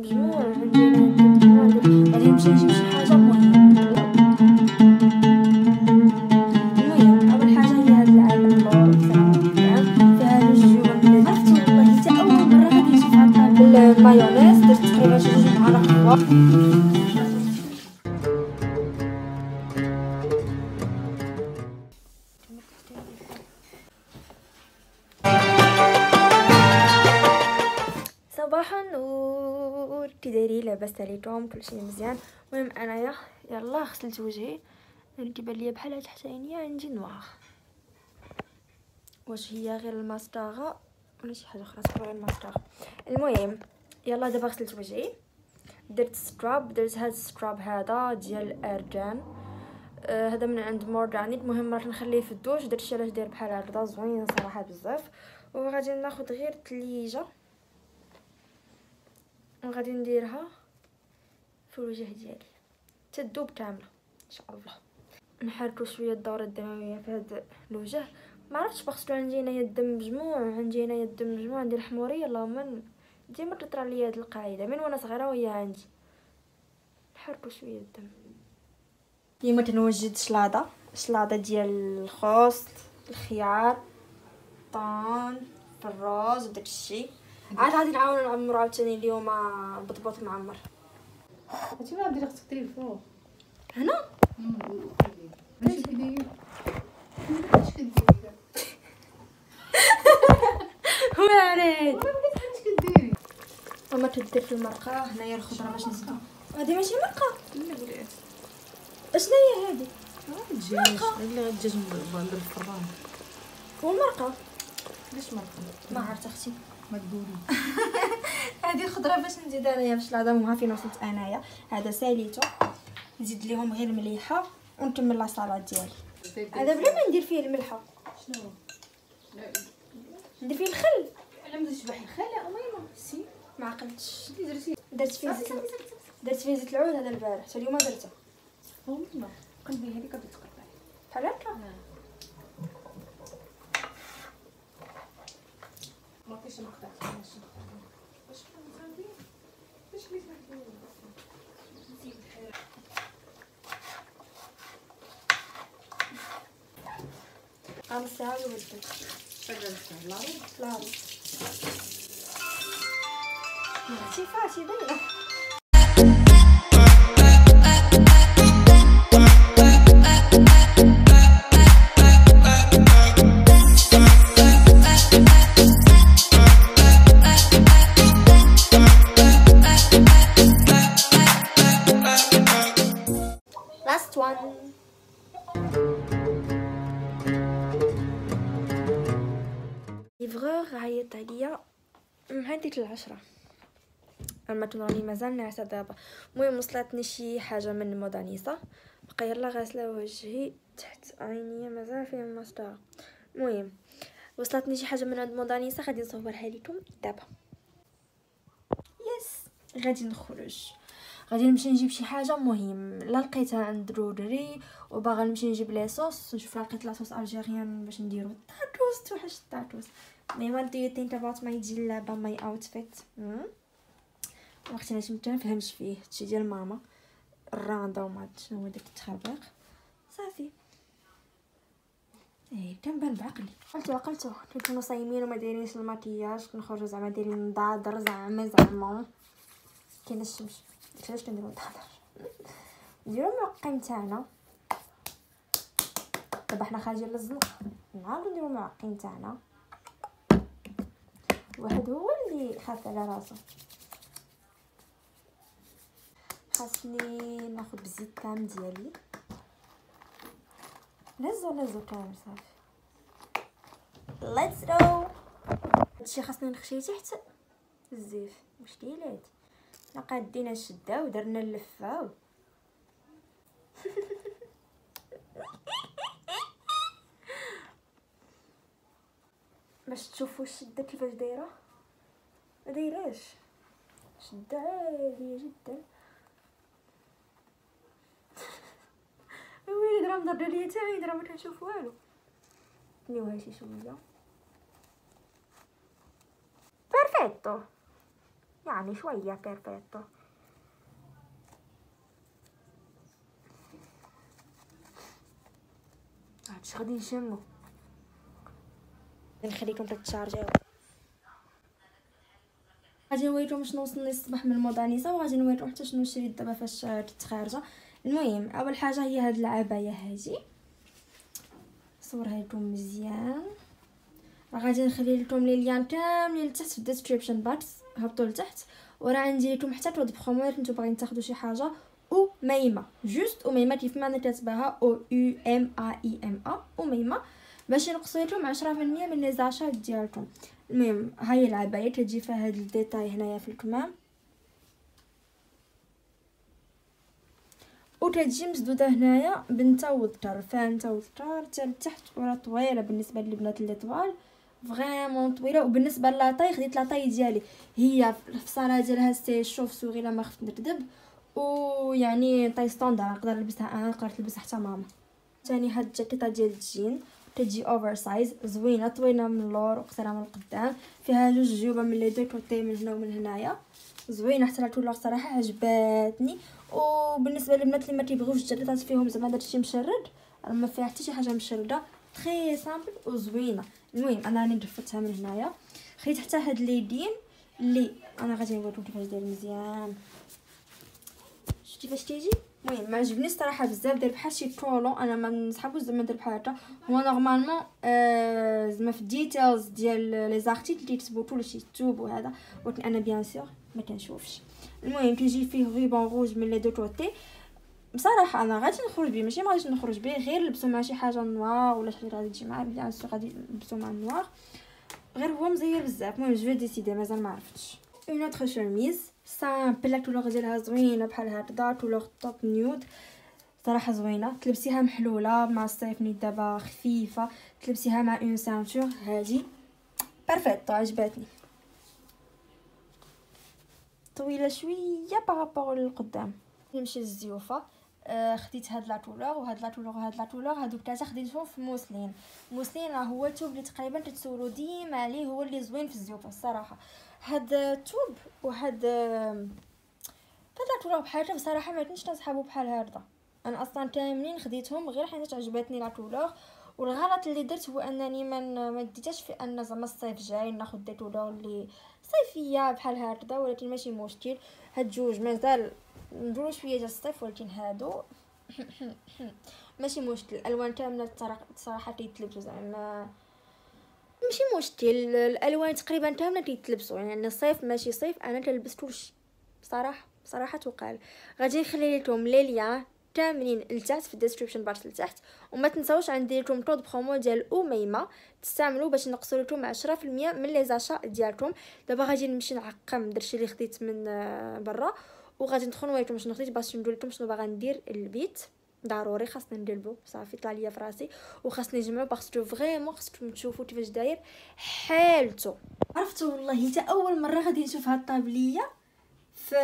مجموع عندي أنا غادي نمشي نجيب شي حاجة مهمه المهم اول حاجة هي هاد والله اول مره غادي المايونيز درت تقريبا شي جوج معالق كي دايرين لاباس عليكم كلشي مزيان. المهم انايا يلا غسلت وجهي. اللي كيبان ليا بحال حتى عينيا عندي noir واش هي غير الماسكارا ولا شي حاجة أخرى تبغي الماسكارا المهم يلا دابا غسلت وجهي. درت scrub درت هاد ال scrub هذا ديال الأرغان آه هذا من عند مورغانيك المهم راه نخليه في الدوش. درتشي علاش داير بحال هكذا زوين صراحة بزاف. وغادي ناخذ غير الثليجه وغادي نديرها في الوجه ديالي. تدوب كاملة إن شاء الله. نحركو شوية الدورة الدموية في هذا الوجه. ما عرفتش بغسلو عندي هنايا الدم مجموع عندي هنايا الدم مجموع عندي الحمورية. اللهم ديما كطرا ليا هاد القاعدة من وأنا صغيرة وهي عندي. نحركو شوية الدم. ديما كنوجد شلاضة شلاضة ديال الخوص الخيار الطون الروز وداكشي. عاد غادي نعاونو نعمرو عاوتاني اليوم بطبوط معمر هاتي ما ديري خصك ديري الفوق هنا؟ ماشي كدير ماشي كديري وارد ماما تدير في المرقة؟ هنايا الخضره باش هادي ماشي مرقة. لا اشنا هي هادي ندير الفران والمرقه علاش مرقة؟ ما عرفت أختي. ما تقولي هادي خضرة باش نزيد أنايا باش مها فين وصلت أنايا. هذا ساليتو. نزيد ليهم غير المليحة ونكمل لاصالاد ديالي. هذا بلا ما ندير فيه الملحة. شنو ندير فيه الخل. على ما تشبح الخل؟ اميمه سي. ما عقلتش. اللي درتي؟ درت فيه زيت درت فيه زيت العود هذا البارح حتى اليوم درته. والله قلبي هذيك غادي تقطع بحال هكا ما كاينش مقطع ماشي واش غادي واش بغيت أنا الساعة وبدت شغل لا لا عرفتي فاتي باينه one. livreur عيط عليا ديك العشرة. اما راني مازال ناعسه دابا. المهم وصلتني شي حاجة من مودانيسا بقى يلا غاسلة وجهي تحت عينيا مازال فيها الماسكارا المهم وصلتني شي حاجة من عند مودانيسا غادي نصورها لكم دابا. yes غادي نخرج. غادي نمشي نجيب شي حاجة مهم. لا لقيتها عند رودري وباغا نمشي نجيب les sauces. نشوف لقيت la sauce algérienne باش نديرو. tacos توحشت ال tacos مي what do you think about my جلابه my outfit وقت أنا ما تنفهمش فيه. هادشي ديال ماما. الراندا وما شنو هو داك التخربيق صافي. إيه كنبان بعقلي. عقلتو عقلتو كنكونو صايمين وما دايرينش المكياج كنخرجو زعما دايرين نضادر زعما زعما. كاينة الشمس. علاش كنديرو نضادر نديرو المعقم تاعنا. دابا حنا خارجين للزنقه نعاودو نديرو المعقم تاعنا. واحد هو اللي خاف على راسو. خاصني ناخذ بزيت كامل ديالي. نهزو نهزو كامل صافي. let's go هادشي خاصني نخشي تحت. الزيف. مشكلات حنا قادين الشده ودرنا اللفه باش تشوفوا الشدة كيفاش دايرة؟ ما دايراش. شده عاديه جدا. ويلي درا مضر ليا تاعي درا ما كنشوف والو. نيوها شي شوية. بيرفيكتو يعني شوية بيرفيتو هادشي غادي نشمو نخليكم تتشارجيو غادي نوريكم شنو وصلني الصباح من المودانيسا وغادي نوريكم حتى شنو شريت دابا فاش كنت خارجه المهم اول حاجة هي هاد العبايه هادي صورها لكم مزيان غادي نخلي لكم les liens كاملين لتحت في ال description box هبطوا لتحت وراه عندي لكم حتى code promo كنتو باغيين تاخذوا شي حاجة. أميمة juste أميمة كيف ما أنا كاتباها O U M A I M A أميمة. باش ينقصوا لكم 10% من les achats ديالكم. المهم هاي العباية تجي فيها هاد ال détail هنايا في الكمام. وتجي مسدودة هنايا بنتا وذكر فانتا وذكر حتى لتحت وراه طويلة بالنسبة للبنات اللي طوال. vraiment طويلة. وبالنسبة la taille خديت la taille ديالي. هي في الصاله ديالها سي شوف سوغي لا ما خفت نكذب ويعني taille standard نقدر نلبسها أنا نقدر تلبسها حتى ماما. ثاني هاد الجاكيطة ديال الجين تجي oversize زوينة طويلة من اللور وقصيرة من القدام. فيها جوج جيوبة من les deux côtés من هنا ومن هنايا. زوينة حتى ال couleur صراحة عجباتني. وبالنسبة للبنات اللي ما كيبغيوش الجاكيطات فيهم زعما داكشي مشرد ما فيها حتى شي حاجة مشردة. très simple وزوينه المهم أنا راني دفتها من هنايا. خديت حتى هاد ليدين اللي أنا غادي نوريكم كيفاش داير مزيان. شفتي فاش تيجي؟ المهم ما الصراحه بزاف داير بحال شي collant أنا ما نصحابوش زعما دير بحال هكا. هو normalement آه زعما في ال details ديال les articles كيكتبوا كلشي top وهذا. ولكن أنا bien sûr ما كنشوفش. المهم كيجي فيه ruban rouge من les deux côtés بصراحة أنا غادي نخرج بيه ماشي ما غاديش نخرج بيه غير لبسو مع شي حاجة noir ولا شي غادي تجي معاه bien sûr غادي نلبسو مع ال noir. غير هو مزير بزاف المهم j'ai décidé مازال ما عرفتش. une autre chemise simple la couleur ديالها زوينة بحال هكذا couleur taupe nude صراحة زوينة. تلبسيها محلولة مع الصيف نيت دابا خفيفة. تلبسيها مع une ceinture هادي. perfecto عجباتني. طويلة شوية par rapport للقدام نمشي للزيوفه خديت هاد la couleur وهاد la couleur وهاد la couleur هادوك ثلاثة خديتهم في mousseline. mousseline راه هو الثوب اللي تقريبا تتسولو ديما عليه هو اللي زوين في الزيوفه الصراحة. هاد الثوب وهاد هاد la couleur بحال هكا بصراحة ما كنتش نصحابو بحال هكذا. أنا أصلا كاملين خديتهم غير حيت عجبتني la couleur والغلط اللي درت هو أنني ما ما ديتش في أن زعما الصيف جاي ناخذ des couleurs اللي صيفية بحال هكذا ولكن ماشي مشكل. هاد جوج مازال ندورو شوية ديال الصيف ولكن هادو ماشي مشكل. الألوان كاملة الصراحه كيتلبسوا زعما. ماشي مشكل. الألوان تقريبا كاملة كيتلبسوا يعني الصيف ماشي صيف أنا كنلبس كلشي بصراحه بصراحه تقال. غادي نخلي لكم les liens كاملين لتحت في ال description bar لتحت. وما تنساوش عندي لكم code promo ديال أميمة. تستعملوا باش نقصوا لكم 10% من les achats ديالكم. دابا غادي نمشي نعقم داكشي اللي خديت من برا. وغادي ندخل نوريكم شنو خديت باش نقول لكم شنو باغا ندير البيت. ضروري خاصنا ندلبو صافي طلع ليا فراسي وخاصني نجمعو parce que vraiment خاصكم تشوفوا كيفاش داير حالته عرفتوا والله حتى أول مرة غادي نشوف هاد الطابلية في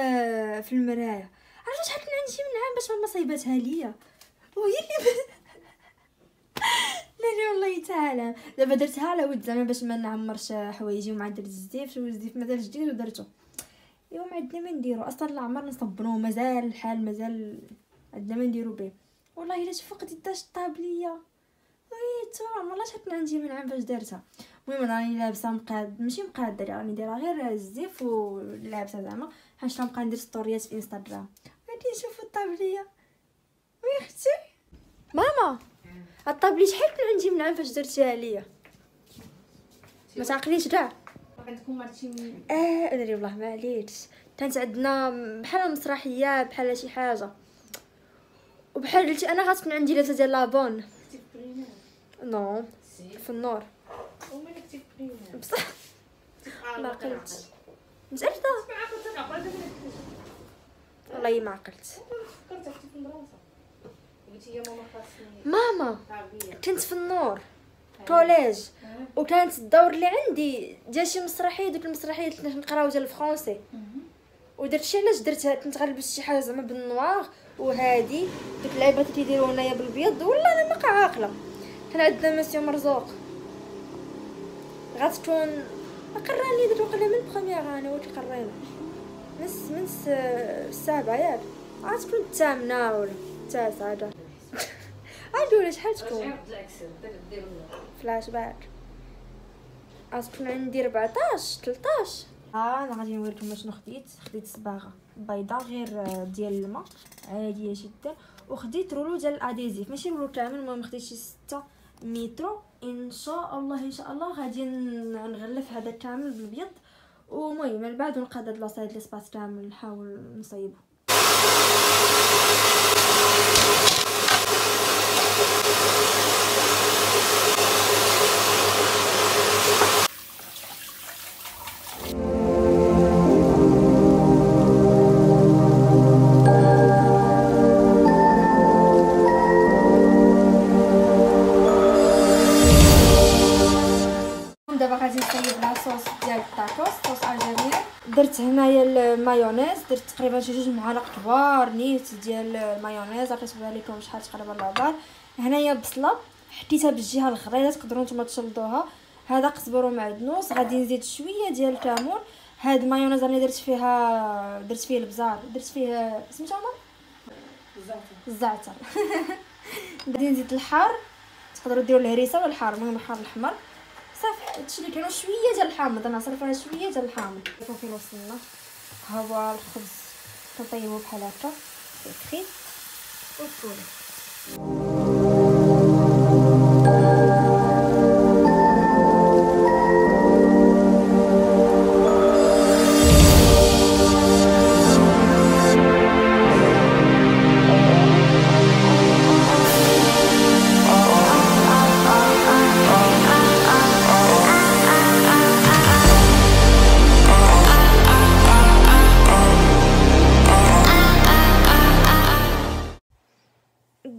في المراية. عرفتوا شحال كان عندي من عام باش ماما صايباتها ليا؟ وهي اللي لا والله تعالى. دابا درتها على ود زعما باش ما نعمرش حوايجي وما درت الزيف. والزيف مازال جديد ودرتو. ايوا ما عندنا ما نديرو أصلا العمر نصبنو مازال الحال مازال عندنا ما نديرو به والله إلا قد داش الطابليه ويتو والله شحال عندي من عام باش درتها المهم راني لابسة مقاد ماشي مقاده راني دايرة غير الزيف ولابسة زعما. حاش نبقى ندير ستوريات في انستغرام غادي نشوفوا الطابليه oui أختي. ماما الطابليه شحال كان عندي من عام فاش درتيها ليا؟ ما تعقليش كاع عندكم هادشي آه أدري والله معليش كانت عندنا بحال مسرحيه بحال شي حاجة. وبحال قلتي أنا غتكون عندي لابسه ديال لابون. نو في النور. بصح. ما عقلتش متأكدة والله ما عقلت ماما كنت في النور. collège. وكانت الدور اللي عندي ديال شي مسرحية دوك المسرحيات اللي نقراو ديال الفرونسي ودرت شي علاش درتها كنت غنلبس شي حاجة زعما بال noir وهادي. دوك اللعيبات اللي كيديروا هنايا بالبيض والله أنا ما عاقله كان عندنا مسيو مرزوق. غتكون قراني درت وقيلا من première أنا اللي قرينا من من الس- السابعة ياك. عاد تكون الثامنة ولا التاسعة. دا عاد ولا شحال تكون؟ فلاش باك. تكون عندي 14 13 ها أنا غادي نوريكم شنو خديت. خديت صباغة بيضاء غير آه، ديال الماء. عادية جدا. وخديت rouleau ديال ال adhésif. ماشي rouleau كامل المهم خديت شي 6 مترو. إن شاء الله إن شاء الله غادي نغلف هذا كامل بالابيض ومهم من بعد نقاد هاد لاصايد ليسباس كامل نحاول نصيبو. درت تقريبا شي جوج معالق كبار نيت ديال المايونيز عطيتها لكم شحال تقريبا العبار هنايا بصلة حطيتها بالجهة الاخرى تقدروا نتوما تشلضوها هذا قزبر ومعدنوس غادي نزيد شوية ديال الكمون هاد المايونيز راني درت فيها درت فيه البزار درت فيه سميتو عمر الزعتر. غادي نزيد الحار. تقدروا ديروا الهريسة ولا الحار المهم الحار الأحمر. صافي هادشي اللي كانوا شوية ديال الحامض أنا صرف على شوية ديال الحامض. فين وصلنا؟ ها هو الخبز كنطيبوه بحال هكا. يكفي والفول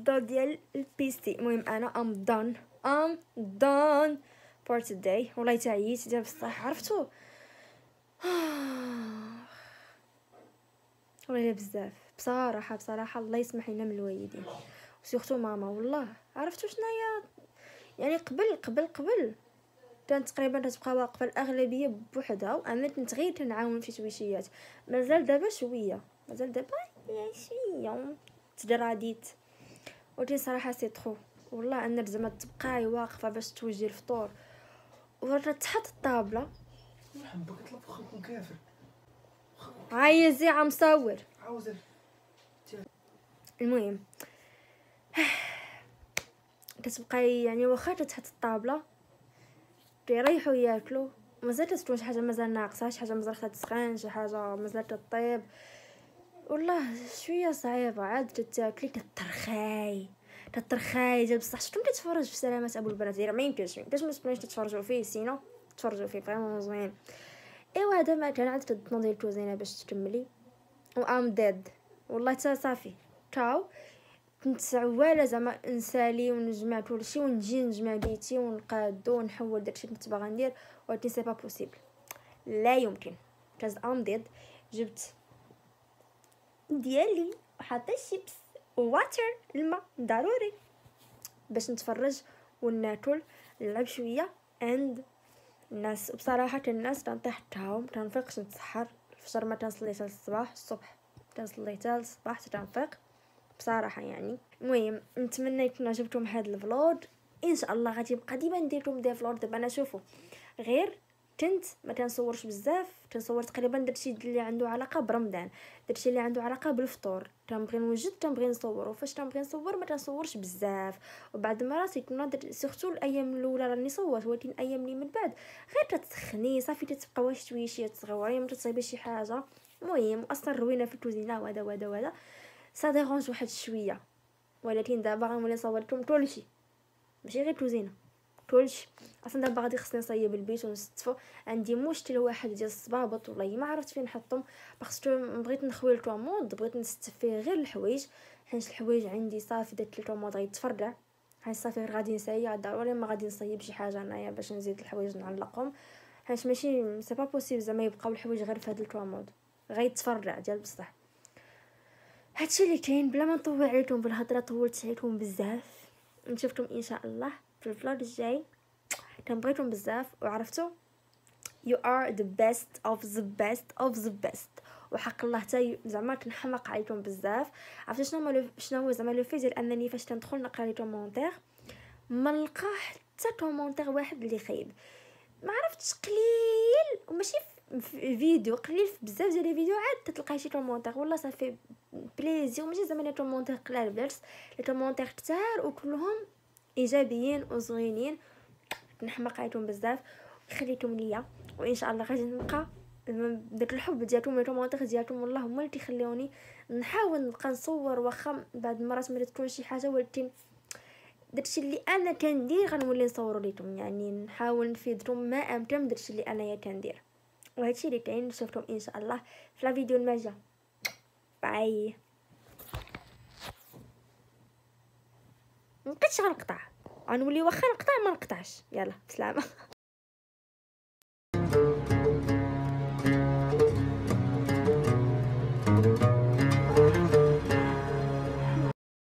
الضو ديال البيستي المهم أنا I'm done I'm done for today والله تعييت دابا بصح عرفتو والله بزاف بصراحة بصراحة الله يسمح لنا من الوالدين. وسيختو ماما والله. عرفتو شناهي يعني قبل قبل قبل. كانت تقريبا تبقى واقفه الاغلبيه بوحدها وأنا كنت غير تنعاون في شويشيات مازال دابا شوية. مازال دابا شوية. تدراديت ولكن صراحة سي ترو. والله أنا زعما تبقاي واقفة باش توجي الفطور. ورا تحط الطابلة. حبك طلب خاكم كافر هاي زي عم صور المهم. كتبقاي يعني واخا تحت الطابلة. يريحوا ياكلوا مازال تكون شي حاجة مازال ناقصة شي حاجة مازال خصها تسخن شي حاجة مازال تطيب. والله شوية صعيبة. عاد تتاكلي كترخاي كترخاي جا بصح شفتو ملي تتفرج في سلامة ابو البنات؟ ما يمكنش ما ما تكونوش تتفرجوا فيه sinon تفرجوا فيه vraiment زوين إيوا هذا ما كان. عاد تنوضي الكوزينة باش تكملي. و dead والله تا صافي. تاو. كنت عواله زعما نسالي ونجمع كلشي ونجي نجمع بيتي ونقادو ونحول داكشي كنت باغا ندير ولكن c'est pas possible لا يمكن. 'cause I'm dead جبت ديالي وحطيت chips و water الماء ضروري باش نتفرج وناكل نلعب شوية عند الناس بصراحه الناس تنطيح تاهم تنفيقش نتسحر. الفجر ما تنصلي حتى الصباح الصبح تنصلي حتى الصباح حتى تنفيق بصراحة يعني. المهم نتمنى يكون عجبكم هذا ال vlog. إن شاء الله غادي نبقى ديما ندير لكم des vlogs دابا أنا شوفوا غير كنت ما تنصورش بزاف تنصور تقريبا درتي اللي عنده علاقة برمضان درتي اللي عنده علاقة بالفطور. تنبغي نوجد تنبغي نصور وفاش تنبغي نصور ما تنصورش بزاف. وبعد المرات يكون سورتو الأيام الأولى راني صورت ولكن الأيام اللي من بعد غير تتسخني صافي تتبقى واش شويشيه صغيره ما تصايبي شي حاجة. المهم أصلا روينا في الكوزينة وهذا وهذا وهذا. ça dérange واحد شوية. ولكن دابا غنولي نصور لكم كلشي. ماشي غير الكوزينه كلشي أصلا دابا غادي خصني نصيب البيت ونستفو. عندي مشكل واحد ديال الصبابط والله ما عرفت فين نحطهم. parce que بغيت نخوي ال commode بغيت نستف فيه غير الحوايج. حيت الحوايج عندي صافي داك ال commode غيتفرقع. حيت صافي غير غادي نسيا. ضروري ما غادي نصيب شي حاجة انايا باش نزيد الحوايج نعلقهم. حيت ماشي c'est pas possible زعما يبقاو الحوايج غير في هاد ال commode غيتفرقع ديال بصح. هادشي اللي كاين بلا ما نطول عليكم بالهضرة طولت عليكم بزاف. نشوفكم إن شاء الله. في ال vlog الجاي. كنبغيكم بزاف وعرفتوا؟ You are the best of the best of the best. وحق الله حتى زعما كنحماق عليكم بزاف عرفت شنو le شنو هو زعما le fait ديال أنني فاش كندخل نقرأ les commentaires ما نلقى حتى commentaire واحد اللي خايب. ما عرفتش قليل. وماشي في فيديو قليل في بزاف ديال les vidéos. عاد تلقاي شي commentaire والله صافي plaisir ماشي زعما les commentaires قلال بالعكس les commentaires كتار وكلهم إيجابيين وزوينين نحماق عليكم بزاف. خليتهم ليا. وان شاء الله غادي نبقى داك الحب ديالكم ال commentaires ديالكم والله هما اللي تيخليوني نحاول نبقى نصور واخا بعض المرات ما تكون شي حاجة. ولكن داكشي اللي أنا كندير غنولي نصور لكم يعني نحاول نفيدكم ما امكن داكشي اللي أنايا كندير. وهادشي اللي كاين. نشوفكم ان شاء الله في لا فيديو باي. مبقيتش غنقطع. غنولي واخا نقطع ما نقطعش. يلا سلامة.